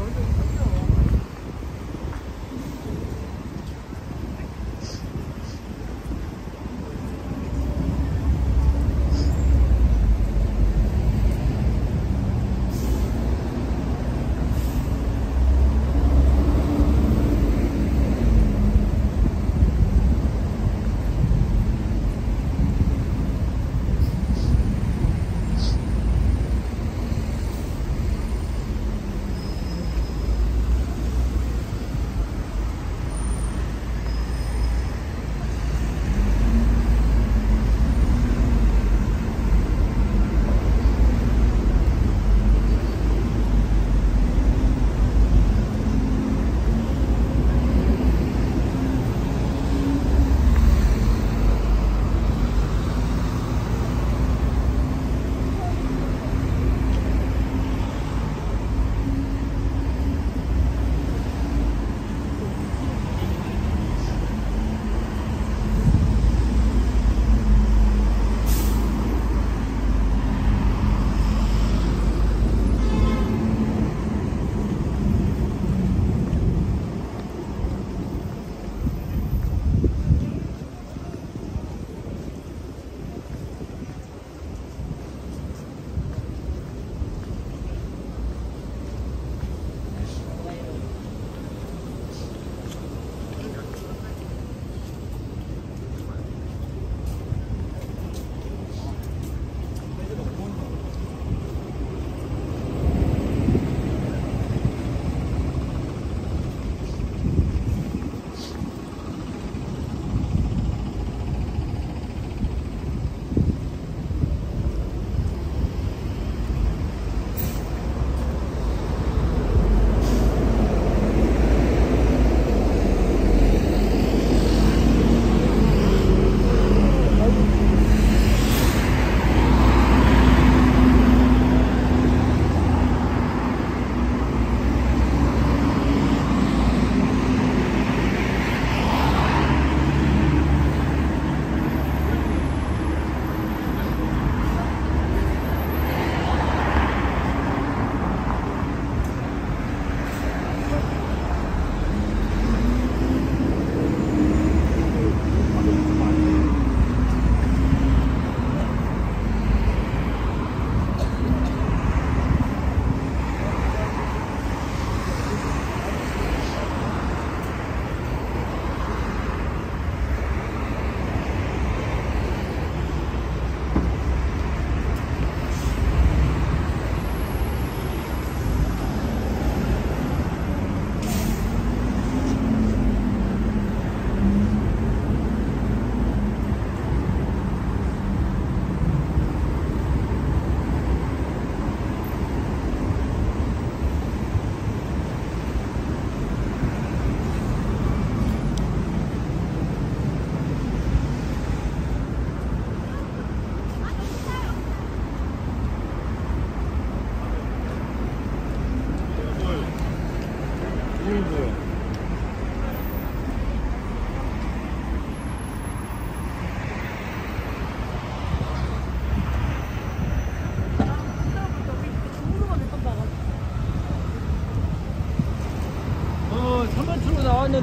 头就。 나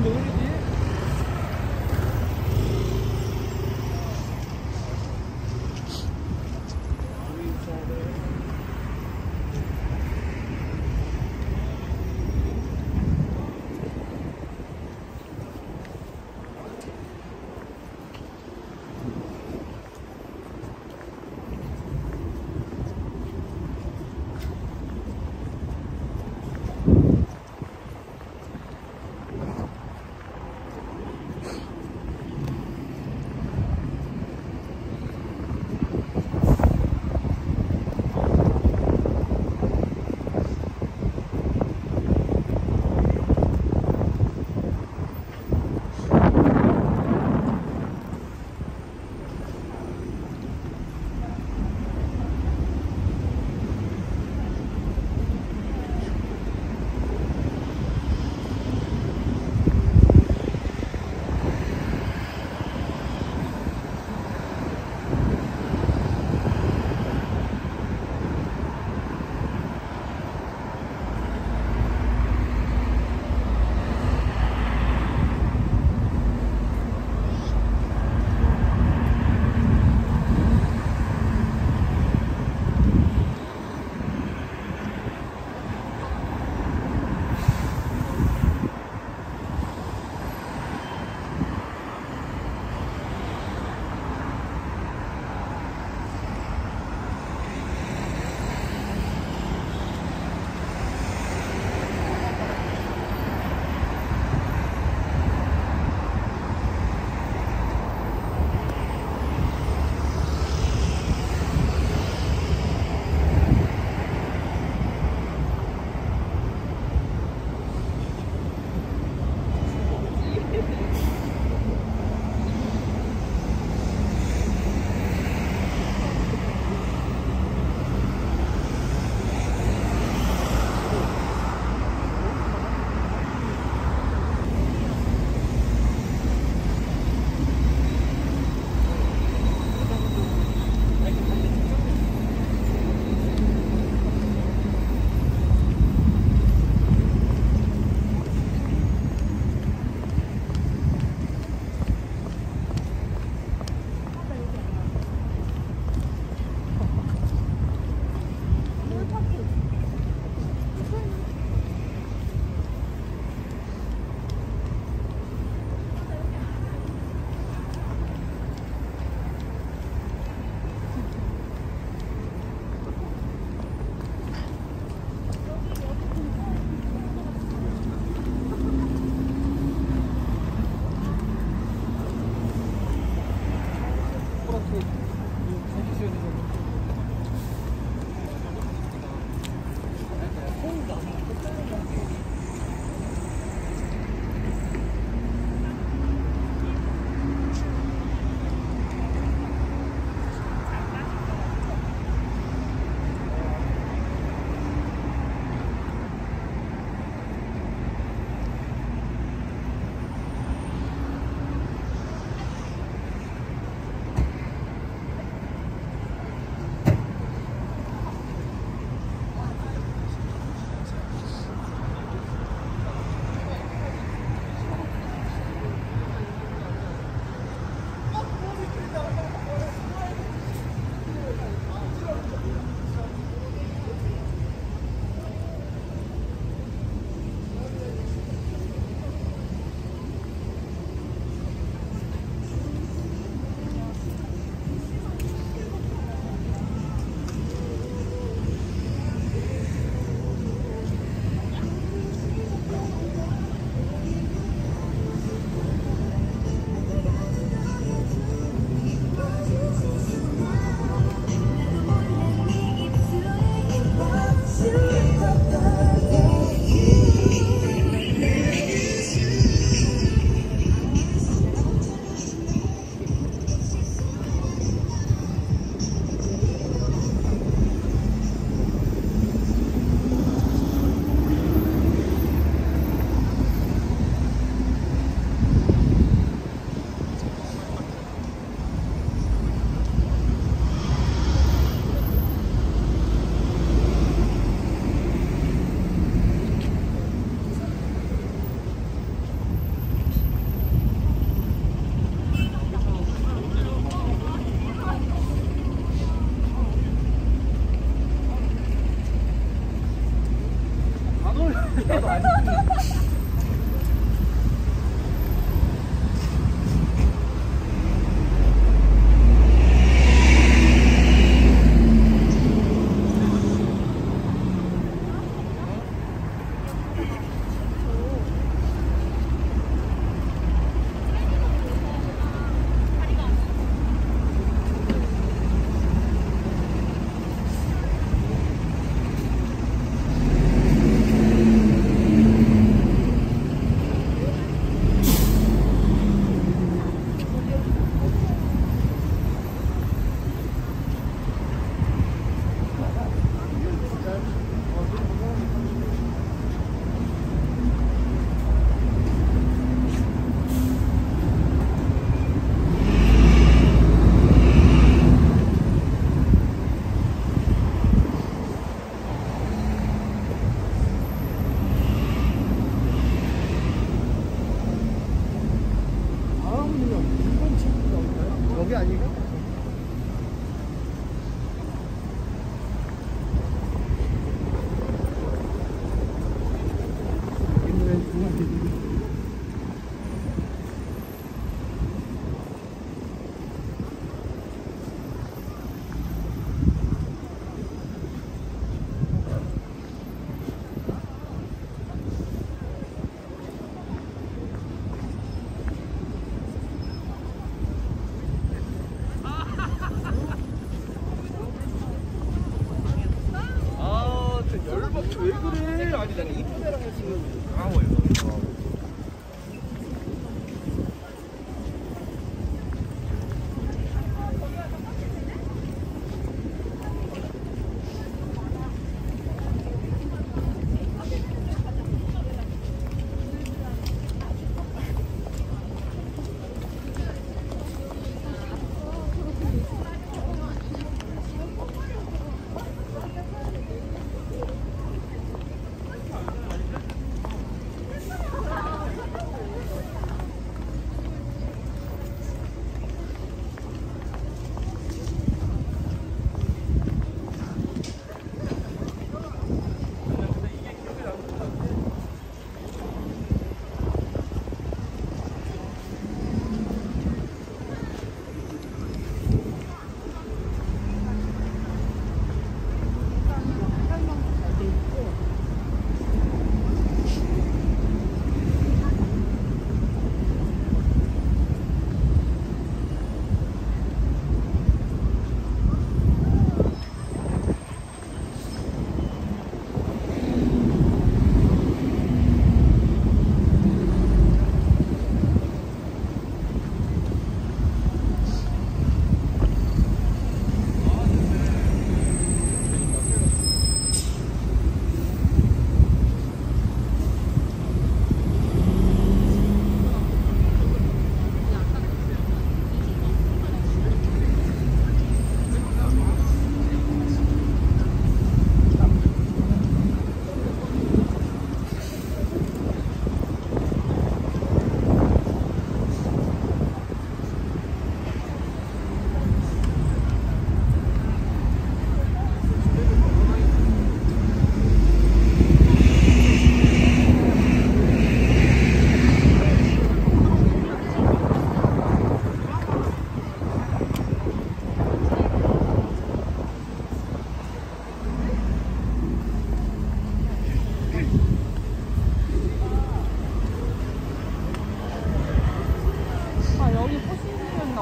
여기 아니고?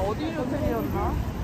어디 호텔이었나?